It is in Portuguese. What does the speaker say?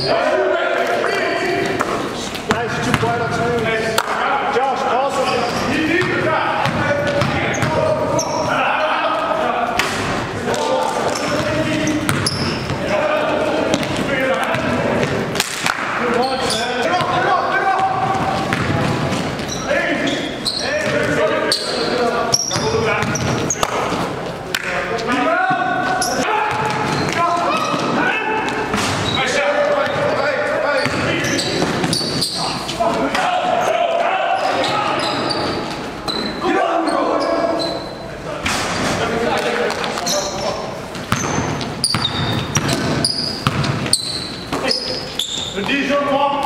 É. Condition for